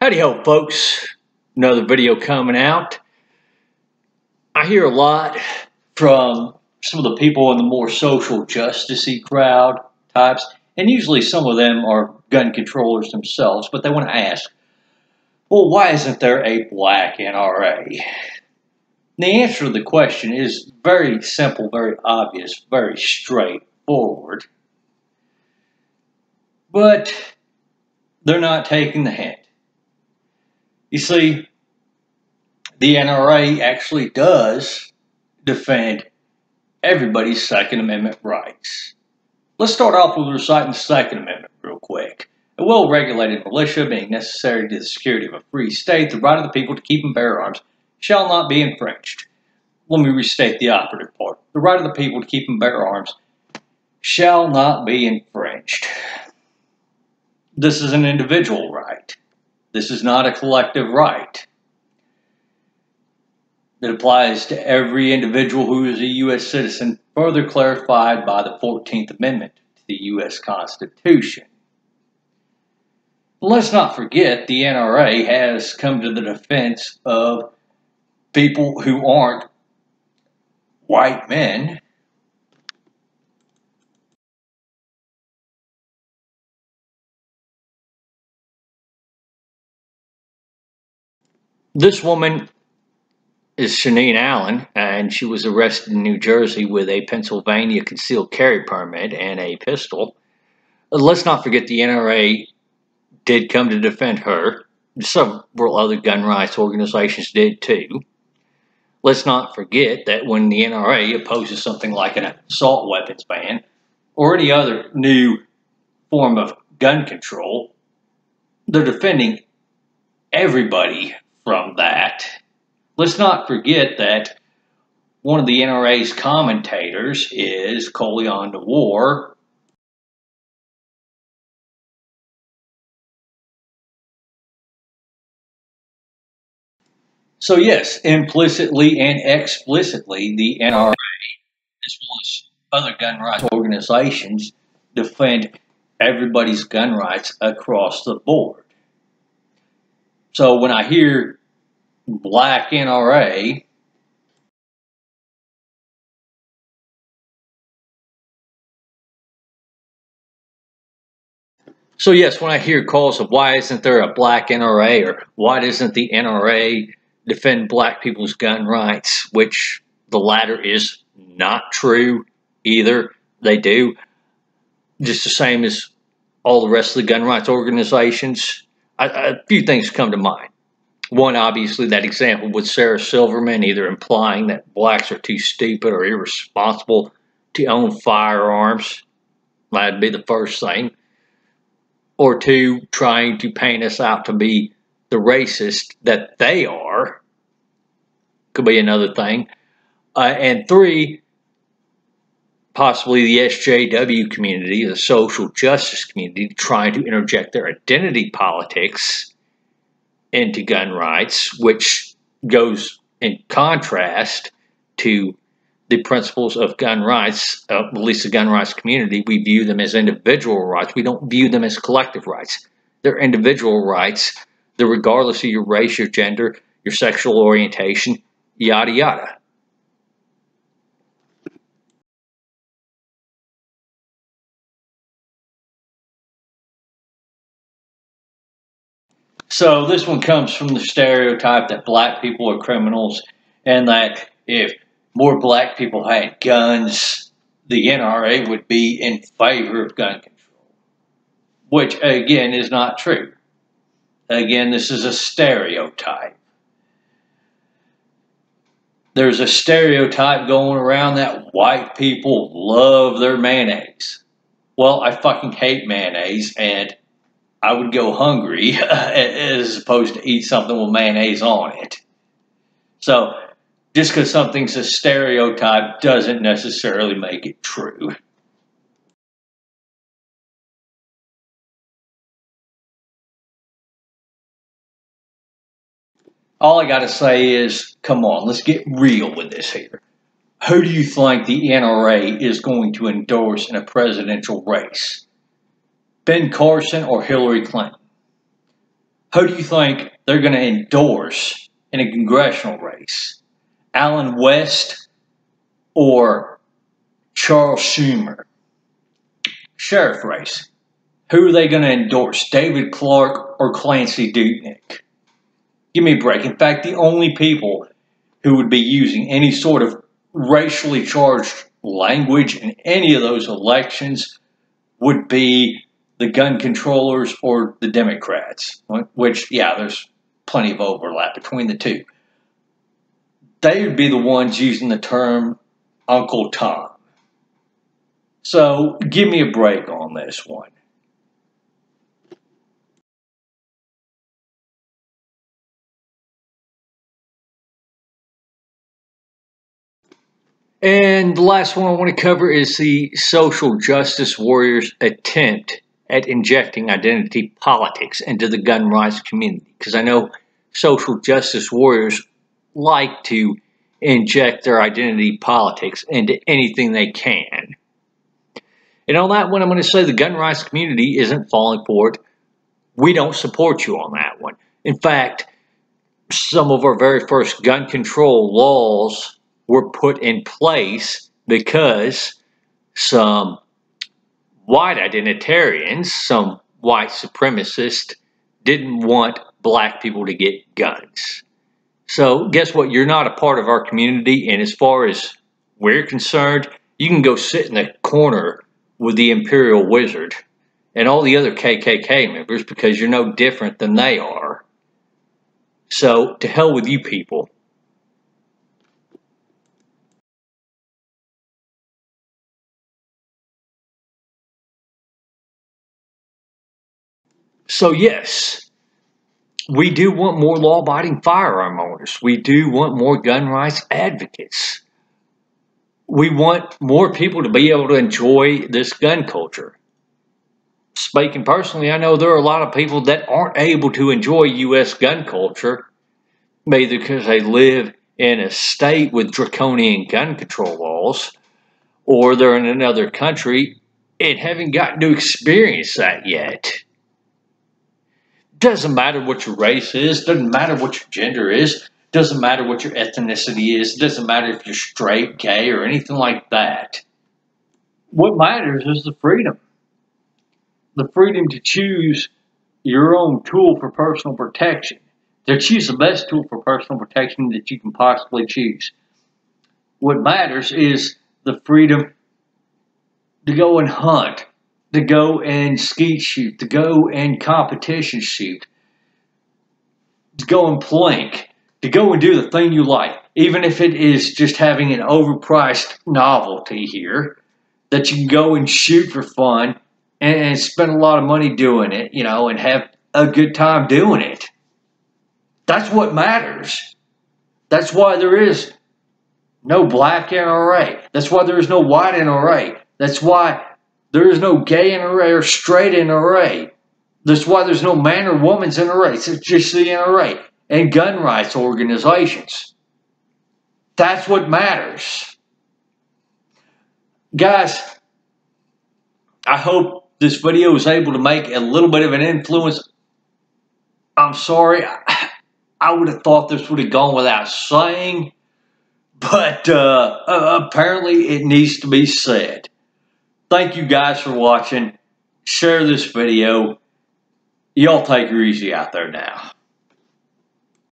Howdy ho, folks. Another video coming out. I hear a lot from some of the people in the more social justicey crowd types, and usually some of them are gun controllers themselves, but they want to ask, well, why isn't there a black NRA? The answer to the question is very simple, very obvious, very straightforward. But they're not taking the hint. You see, the NRA actually does defend everybody's Second Amendment rights. Let's start off with reciting the Second Amendment real quick. A well regulated militia being necessary to the security of a free state, the right of the people to keep and bear arms shall not be infringed. Let me restate the operative part. The right of the people to keep and bear arms shall not be infringed. This is an individual right. This is not a collective right. It applies to every individual who is a U.S. citizen, further clarified by the 14th Amendment to the U.S. Constitution. Let's not forget the NRA has come to the defense of people who aren't white men This woman is Shaneen Allen, and she was arrested in New Jersey with a Pennsylvania concealed carry permit and a pistol. Uh, let's not forget the NRA did come to defend her. Several other gun rights organizations did too. Let's not forget that when the NRA opposes something like an assault weapons ban or any other new form of gun control, they're defending everybody from that. Let's not forget that one of the NRA's commentators is Colion Noir. So yes, implicitly and explicitly, the NRA, as well as other gun rights organizations, defend everybody's gun rights across the board. So when I hear black NRA. So yes, when I hear calls of why isn't there a black NRA or why doesn't the NRA defend black people's gun rights, which the latter is not true either. They do. Just the same as all the rest of the gun rights organizations. A few things come to mind. One, obviously, that example with Sarah Silverman, either implying that blacks are too stupid or irresponsible to own firearms. That'd be the first thing. Or two, trying to paint us out to be the racist that they are. Could be another thing. Uh, and three, possibly the SJW community, the social justice community, trying to interject their identity politics into gun rights, which goes in contrast to the principles of gun rights, uh, at least the gun rights community. We view them as individual rights. We don't view them as collective rights. They're individual rights. They're regardless of your race, your gender, your sexual orientation, yada yada. So this one comes from the stereotype that black people are criminals and that if more black people had guns, the NRA would be in favor of gun control, which again is not true. Again, this is a stereotype. There's a stereotype going around that white people love their mayonnaise. Well, I fucking hate mayonnaise and I would go hungry as opposed to eat something with mayonnaise on it. So just because something's a stereotype doesn't necessarily make it true. All I got to say is, come on, let's get real with this here. Who do you think the NRA is going to endorse in a presidential race? Ben Carson or Hillary Clinton? Who do you think they're going to endorse in a congressional race? Allen West or Charles Schumer? Sheriff race. Who are they going to endorse? David Clarke or Clancy Dudnick? Give me a break. In fact, the only people who would be using any sort of racially charged language in any of those elections would be the gun controllers or the Democrats, which, yeah, there's plenty of overlap between the two. They would be the ones using the term Uncle Tom. So give me a break on this one. And the last one I want to cover is the social justice warriors' attempt at injecting identity politics into the gun rights community. Because I know social justice warriors like to inject their identity politics into anything they can. And on that one, I'm going to say the gun rights community isn't falling for it. We don't support you on that one. In fact, some of our very first gun control laws were put in place because some white identitarians, some white supremacists, didn't want black people to get guns. So, guess what? You're not a part of our community, and as far as we're concerned, you can go sit in the corner with the Imperial Wizard and all the other KKK members because you're no different than they are. So, to hell with you people. So, yes, we do want more law abiding firearm owners. We do want more gun rights advocates. We want more people to be able to enjoy this gun culture. Speaking personally, I know there are a lot of people that aren't able to enjoy U.S. gun culture, either because they live in a state with draconian gun control laws, or they're in another country and haven't gotten to experience that yet. Doesn't matter what your race is, doesn't matter what your gender is, doesn't matter what your ethnicity is, doesn't matter if you're straight, gay, or anything like that. What matters is the freedom. The freedom to choose your own tool for personal protection. To choose the best tool for personal protection that you can possibly choose. What matters is the freedom to go and hunt, to go and skeet shoot, to go and competition shoot, to go and plink, to go and do the thing you like, even if it is just having an overpriced novelty here that you can go and shoot for fun and, and spend a lot of money doing it, you know, and have a good time doing it. That's what matters. That's why there is no black NRA. That's why there is no white NRA. That's why there is no gay NRA or straight NRA. That's why there's no man or woman's NRA. It's just the NRA and gun rights organizations. That's what matters. Guys, I hope this video was able to make a little bit of an influence. I'm sorry. I would have thought this would have gone without saying, but uh, apparently it needs to be said. Thank you guys for watching. Share this video. Y'all take her easy out there now.